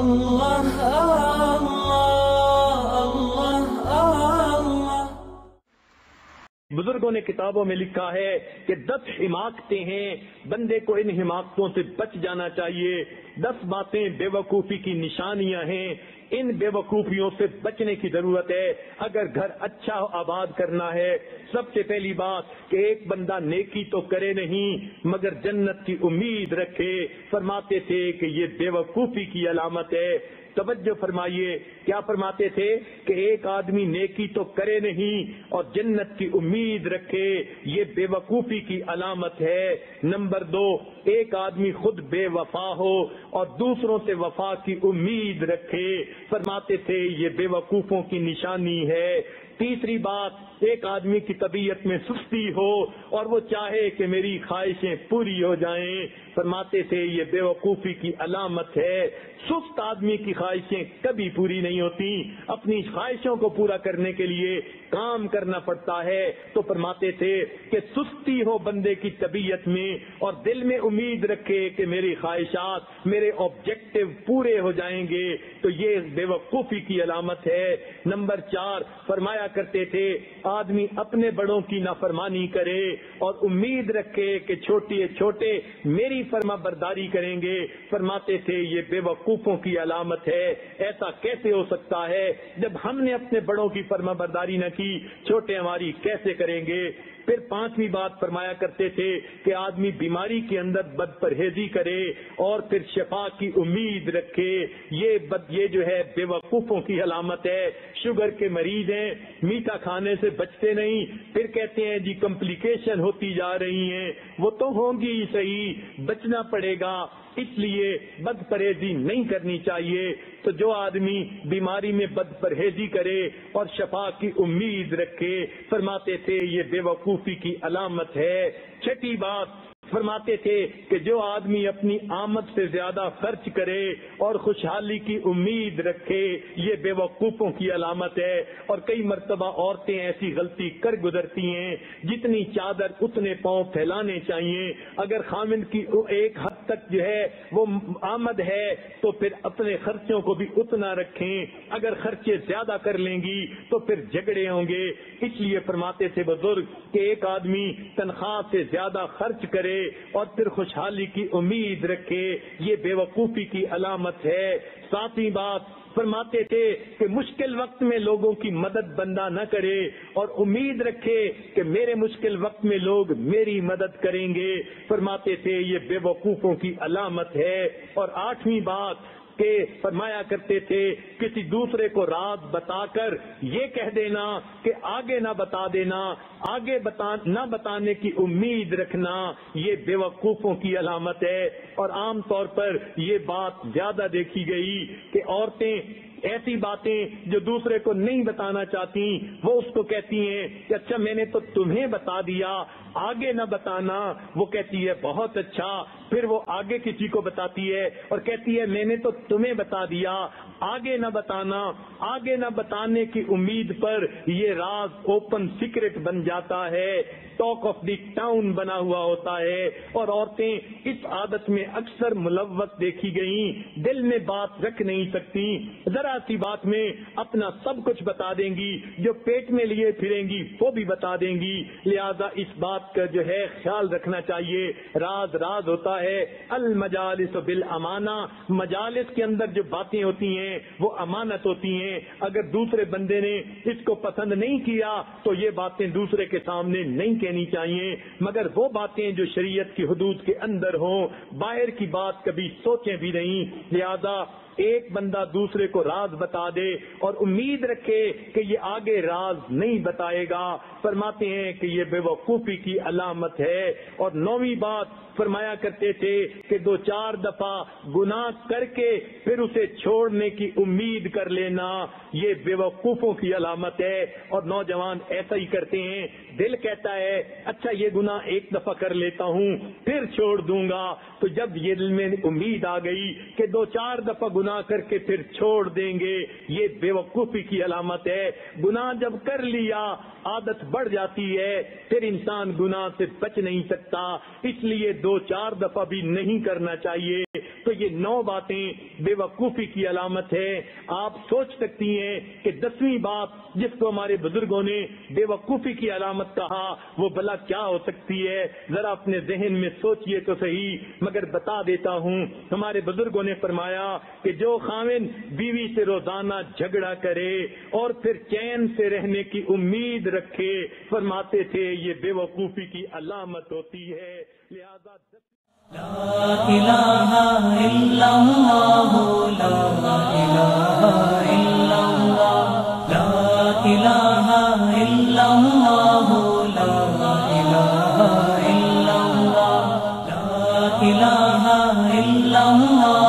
الله بزرگوں نے کتابوں میں لکھا ہے کہ دس حماقتیں ہیں، بندے کو ان حماقتوں سے بچ جانا چاہیے۔ دس باتیں بے وقوفی کی نشانیاں ہیں، ان بے وقوفیوں سے بچنے کی ضرورت ہے۔ اگر گھر اچھا آباد کرنا ہے، سب سے پہلی بات کہ ایک بندہ نیکی تو کرے نہیں، مگر جنت کی امید رکھے۔ فرماتے تھے کہ یہ بے وقوفی کی علامت ہے۔ توجہ فرمائیے۔ کیا فرماتے تھے کہ ایک آدمی نیکی تو کرے نہیں اور جنت کی امید رکھے، یہ بے وقوفی کی علامت ہے۔ نمبر دو، ایک آدمی خود بے وفا ہو اور دوسروں سے وفا کی امید رکھے۔ فرماتے تھے، یہ بے وقوفوں کی نشانی ہے۔ تیسری بات، ایک آدمی کی طبیعت میں سستی ہو اور وہ چاہے کہ میری خواہشیں پوری ہو جائیں، فرماتے تھے یہ بے وقوفی کی علامت ہے۔ سست آدمی کی خواہشیں کبھی پوری نہیں ہوتی۔ اپنی خواہشوں کو پورا کرنے کے لیے کام کرنا پڑتا ہے۔ تو فرماتے تھے کہ سستی ہو بندے کی طبیعت میں اور دل میں امید رکھے کہ میری خواہشات میرے آبجیکٹو پورے ہو جائیں گے۔ تو یہ بے وقوفی کی علامت ہے۔ نمبر چار، فرمایا کرتے تھے، آدمی اپنے بڑوں کی نافرمانی کرے اور امید رکھے کہ چھوٹی چھوٹے میری فرما برداری کریں گے۔ فرماتے تھے، یہ بے وقوفوں کی علامت ہے، ایسا کیسے ہو سکتا ہے؟ جب ہم نے اپنے بڑوں کی فرما برداری نہ کی، چھوٹے ہماری کیسے کریں گے؟ پھر پانچویں بات فرمایا کرتے تھے کہ آدمی بیماری کے اندر بد پرہیزی کرے اور پھر شفا کی امید رکھے۔ یہ بد یہ جو ہے بے وقوفوں کی علامت ہے۔ شوگر کے مریض ہیں، میٹھا کھانے سے بچتے نہیں۔ پھر کہتے ہیں جی کمپلیکیشن ہوتی جا رہی ہیں۔ وہ تو ہوں گی ہی صحیح، بچنا پڑے گا۔ اس لیے بد پرہیزی نہیں کرنی چاہیے۔ تو جو آدمی بیماری میں بد پرہیزی کرے اور شفا کی امید رکھے، فرماتے تھے یہ بے وقوف وقوفی کی علامت ہے چھٹی بات فرماتے تھے کہ جو آدمی اپنی آمد سے زیادہ خرچ کرے اور خوشحالی کی امید رکھے، یہ بے وقوفوں کی علامت ہے۔ اور کئی مرتبہ عورتیں ایسی غلطی کر گزرتی ہیں، جتنی چادر اتنے پاؤں پھیلانے چاہیے۔ اگر خامن کی ایک حد تک جو ہے وہ آمد ہے، تو پھر اپنے خرچوں کو بھی اتنا رکھیں۔ اگر خرچے زیادہ کر لیں گی، تو پھر جھگڑے ہوں گے۔ اس لیے فرماتے تھے بزرگ کہ ایک آدمی تنخواہ سے زیادہ خرچ کرے اور پھر خوشحالی کی امید رکھے، یہ بے وقوفی کی علامت ہے۔ ساتویں بات، فرماتے تھے کہ مشکل وقت میں لوگوں کی مدد بندہ نہ کرے اور امید رکھے کہ میرے مشکل وقت میں لوگ میری مدد کریں گے۔ فرماتے تھے، یہ بے وقوفوں کی علامت ہے۔ اور آٹھویں بات کہ فرمایا کرتے تھے، کسی دوسرے کو رات بتا کر یہ کہہ دینا کہ آگے نہ بتا دینا، آگے بتا، نہ بتانے کی امید رکھنا، یہ بے وقوفوں کی علامت ہے۔ اور عام طور پر یہ بات زیادہ دیکھی گئی کہ عورتیں ایسی باتیں جو دوسرے کو نہیں بتانا چاہتی، وہ اس کو کہتی ہیں کہ اچھا میں نے تو تمہیں بتا دیا، آگے نہ بتانا۔ وہ کہتی ہے، بہت اچھا۔ پھر وہ آگے کسی کو بتاتی ہے اور کہتی ہے، میں نے تو تمہیں بتا دیا۔ آگے نہ بتانا۔ آگے نہ بتانے کی امید پر یہ راز اوپن سیکرٹ بن جاتا ہے۔ ٹاک آف دی ٹاؤن بنا ہوا ہوتا ہے۔ اور عورتیں اس عادت میں اکثر ملوث دیکھی گئیں۔ دل میں بات رکھ نہیں سکتی۔ ذرا سی بات میں اپنا سب کچھ بتا دیں گی، جو پیٹ میں لیے پھریں گی، وہ بھی بتا دیں گی۔ لہذا اس بات کا جو ہے خیال رکھنا چاہیے۔ راز راز ہوتا ہے۔ المجالس بالامانہ۔ مجالس کے اندر جو باتیں ہوتی ہیں، وہ امانت ہوتی ہیں۔ اگر دوسرے بندے نے اس کو پسند نہیں کیا، تو یہ باتیں دوسرے کے سامنے نہیں کہنی چاہیے۔ مگر وہ باتیں جو شریعت کی حدود کے اندر ہوں، باہر کی بات کبھی سوچیں بھی نہیں۔ لہذا ایک بندہ دوسرے کو راز بتا دے اور امید رکھے کہ یہ آگے راز نہیں بتائے گا۔ فرماتے ہیں کہ یہ بے وقوفی کی علامت ہے۔ اور نویں بات فرمایا کرتے تھے کہ دو چار دفعہ گناہ کر کے پھر اسے چھوڑنے کی امید کر لینا یہ بے وقوفوں کی علامت ہے۔ اور نوجوان ایسا ہی کرتے ہیں۔ دل کہتا ہے اچھا یہ گناہ ایک دفعہ کر لیتا ہوں، پھر چھوڑ دوں گا۔ تو جب یہ دل میں امید آ گئی کہ دو چار دفعہ گناہ کر کے پھر چھوڑ دیں گے، یہ بے وقوفی کی علامت ہے۔ گناہ جب کر لیا، عادت بڑھ جاتی ہے، پھر انسان گناہ سے بچ نہیں سکتا۔ اس لیے دو چار دفعہ بھی نہیں کرنا چاہیے۔ تو یہ نو باتیں بے وقوفی کی علامت ہے آپ سوچ سکتی ہیں کہ دسویں بات جس کو ہمارے بزرگوں نے بے وقوفی کی علامت کہا، وہ بلا کیا ہو سکتی ہے؟ ذرا اپنے ذہن میں سوچئے تو صحیح۔ مگر بتا دیتا ہوں، ہمارے بزرگوں نے فرمایا کہ جو خامن بیوی سے روزانہ جھگڑا کرے اور پھر چین سے رہنے کی امید رکھے، فرماتے تھے، یہ بے وقوفی کی علامت ہوتی ہے۔ لہذا لا إله إلا الله، لا إله إلا الله، لا إله إلا الله، لا إله إلا الله، لا إله إلا الله. لا